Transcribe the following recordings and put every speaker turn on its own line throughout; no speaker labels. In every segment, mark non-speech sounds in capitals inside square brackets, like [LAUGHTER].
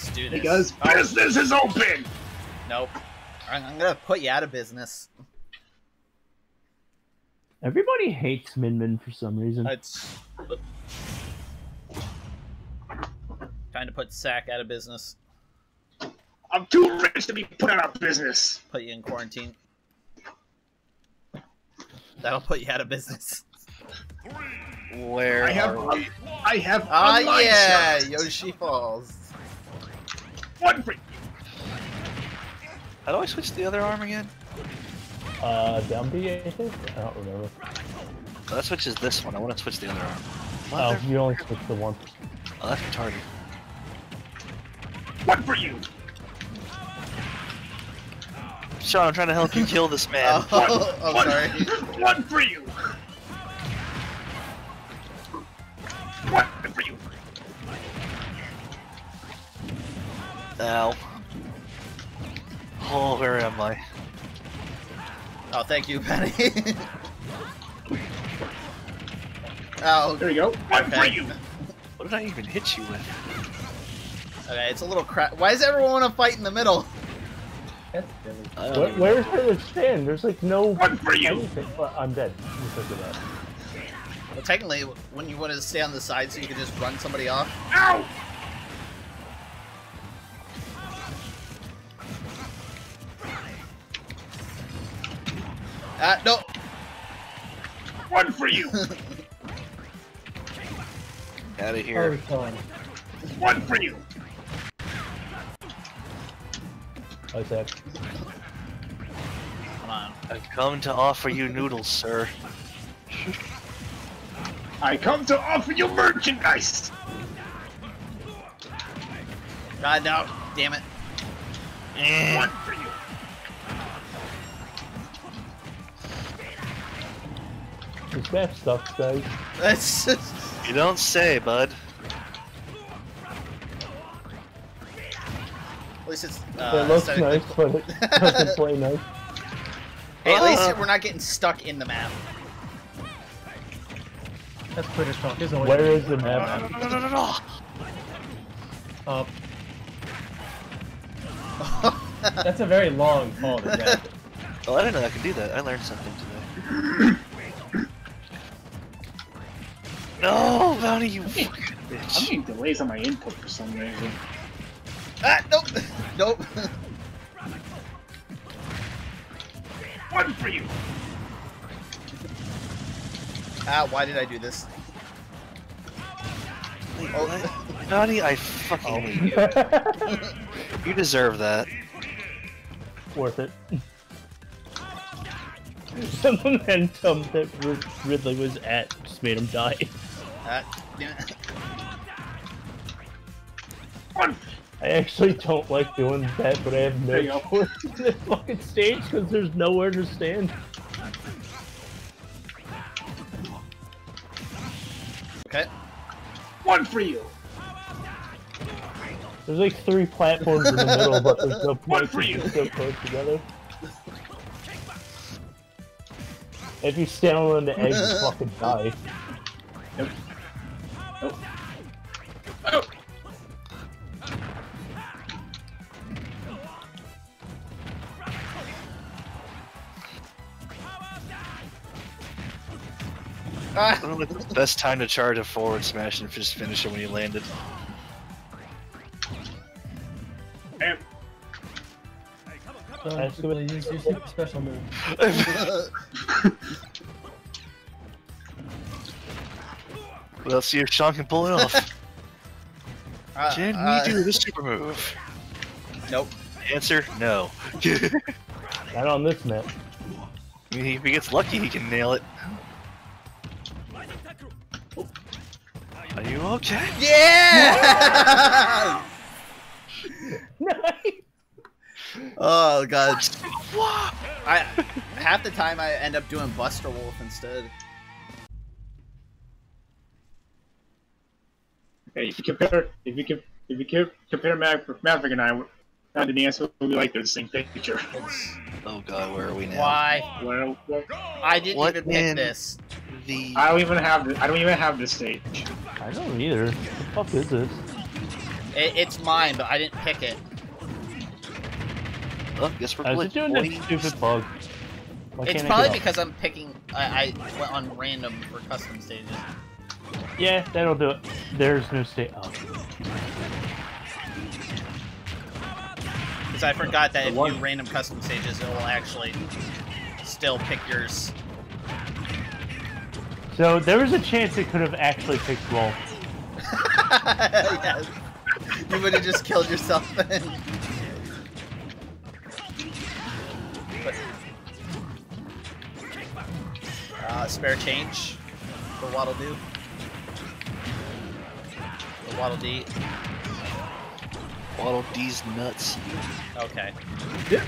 Let's do this.
Because
Oh,
business is open!
nope. I'm, I'm gonna put you out of business.
Everybody hates Min Min for some reason.
It's time to put Sack out of business.
I'm too rich to be put out of business.
Put you in quarantine. That'll put you out of business.
Where
I have,
are we?
I have
Ah, yeah,
shots.
Yoshi Falls.
One for
How do I switch the other arm again?
Uh, down B, I think? I don't remember.
Oh, that switches this one. I want to switch the other arm.
Oh, you only switched the one.
Oh, that's retarded.
one for you.
Sean, I'm trying to help you kill this man.
Oh, [LAUGHS] oh,
one,
sorry.
one for you. One for you.
Ow. Oh, where am I?
Oh, thank you, Penny. [LAUGHS] oh,
There you go. One for
Okay.
you.
What did I even hit you with?
okay, it's a little crap. Why does everyone want to fight in the middle?
I
Where, where's there to stand? There's like no
One for you.
anything. Well, I'm dead. Because of that.
Well, technically, when you want to stay on the side so you can just run somebody off.
Ow!
Ah, no.
One for you. [LAUGHS]
Out of here.
One for you.
I said.
Come on.
I've come to offer you noodles, sir.
I come to offer you merchandise.
God, no. Damn it.
One for you.
This map sucks, guys.
That's just...
You don't say, bud.
At least it's. Uh,
it looks nice, but it doesn't [LAUGHS] play nice.
Hey, at least
Ah.
we're not getting stuck in the map.
That's British talk. There's always
Where is the map?
no, no, no, no, no.
up. [LAUGHS] That's a very long fall to get.
Oh, I didn't know I could do that. I learned something today. [LAUGHS] no, Bounty, you fucking bitch!
I'm
bitch.
getting delays on my input for some reason.
ah, nope. [LAUGHS] Nope.
One for you.
ah, why did I do this?
Wait,
Oh. [LAUGHS]
Bounty, I fucking
Oh.
hate you. [LAUGHS] You deserve that.
Worth it. The momentum that Rid- Ridley was at just made him die.
Damn
I actually don't like doing that, but I have no choice in this fucking stage because there's nowhere to stand.
Okay.
One for you.
There's like three platforms in the middle, but there's no [LAUGHS] point
for
to
you.
so close together. If you stand on the edge, you fucking die.
Oh.
Ah,
I don't know the best time to charge a forward smash and just finish it when you landed.
And
Don't
That's good.
use your special move. [LAUGHS]
Let's see if Sean can pull it off.
ah,
Can
ah,
we do the super move?
Nope.
Answer, no. [LAUGHS]
Not on this map.
I mean, if he gets lucky, he can nail it. Are you okay?
Yeah! [LAUGHS]
Nice!
oh god. I half the time I end up doing Buster Wolf instead.
Hey, if you compare, if you can, if you compare Mav- Maverick and I, now the answer will be like they're the same picture.
Oh god, where are we now?
Why?
Well, well,
I didn't
What
even pick
in-
this.
The
I don't even have the, I don't even have this stage.
I don't either. What the fuck is this?
It, it's mine, but I didn't pick it.
Oh, guess we're
I
glitched,
doing that
boy.
stupid bug. Why
it's probably
get
because I'm picking. I, I went on random for custom stages.
Yeah, that'll do it. There's no state. Oh.
Because I forgot that
The
if
one-
you random custom stages, it will actually still pick yours.
So there was a chance it could have actually picked Wolf. [LAUGHS]
yes. You would have just killed yourself then. But, uh, spare change for Waddle Doo. For Waddle Dee.
Waddle D's nuts.
Okay.
Yeah.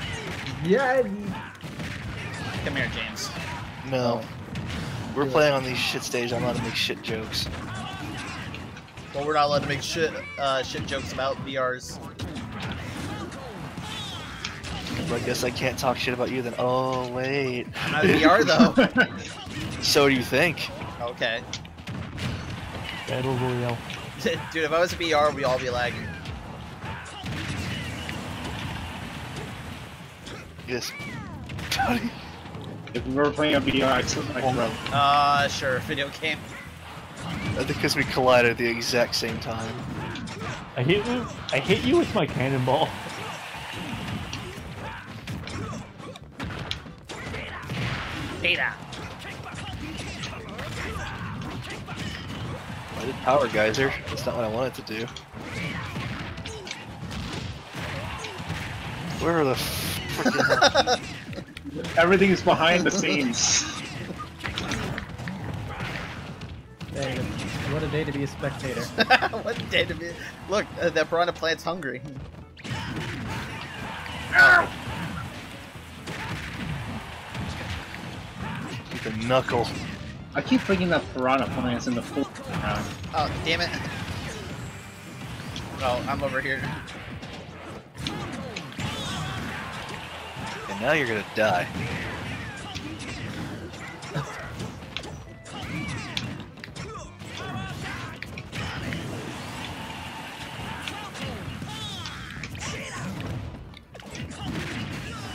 Yeah.
Come here, James.
No. We're playing on these shit stages. I'm allowed to make shit jokes.
Well, we're not allowed to make shit uh, shit jokes about VRs.
So I guess I can't talk shit about you then. Oh, wait.
Not VR though. [LAUGHS]
So do you think?
okay.
Battle Royale. [LAUGHS]
Dude, if I was a VR, we'd all be lagging.
Yes. [LAUGHS]
If we were playing on VR, I'd slip my throat.
Uh, sure, video game.
I think because we collided at the exact same time.
I hit you. I hit you with my cannonball.
Beta.
I did Power Geyser. That's not what I wanted to do. Where are the [LAUGHS] frickin'
Everything is behind the [LAUGHS] scenes.
Dang, what a day to be a spectator. [LAUGHS]
what day to be? Look, uh, that piranha plant's hungry.
with a knuckle?
I keep bringing that piranha plants in the full round.
Oh, damn it. Oh, I'm over here.
Now you're gonna die.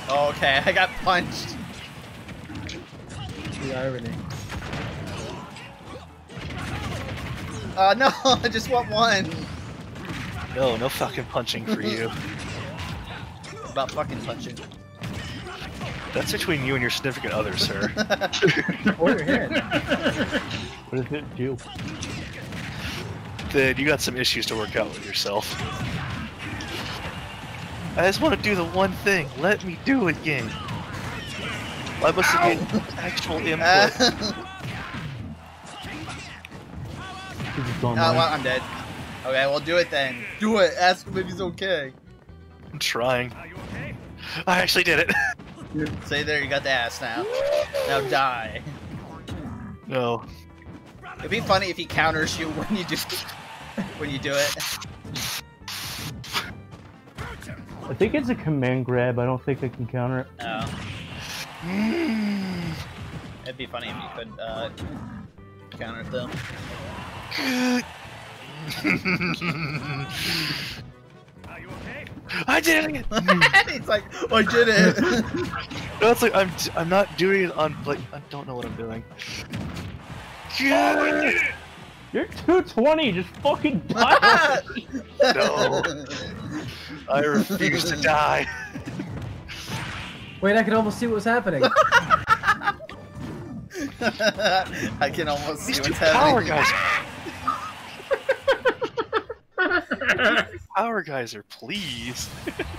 Okay, I got punched.
The irony.
Uh, no, [LAUGHS] I just want one.
No, no fucking punching for you.
About fucking punching.
That's between you and your significant other, sir. [LAUGHS]
Or your hand.
What does it do?
then you got some issues to work out with yourself. I just want to do the one thing. Let me do it, game. I must have made actual input.
Ah.
Is it going ah,
oh,
live?
well, I'm dead. Okay, well, do it then. Do it. Ask him if he's okay.
I'm trying. I actually did it. [LAUGHS]
Say there, you got the ass now. Now die.
no.
It'd be funny if he counters you when you do when you do it.
I think it's a command grab. I don't think I can counter it.
Oh. It'd be funny if you could uh, counter it though. [LAUGHS] [LAUGHS] [LAUGHS]
I did it again.
He's like, oh, I did it.
no, it's like I'm I'm not doing it on like I don't know what I'm doing.
You're 220. Just fucking [LAUGHS] die.
No. I refuse to die.
Wait, I could almost see what was happening.
I can almost see
These two
what's
power
happening.
guys. Power geyser, please. [LAUGHS]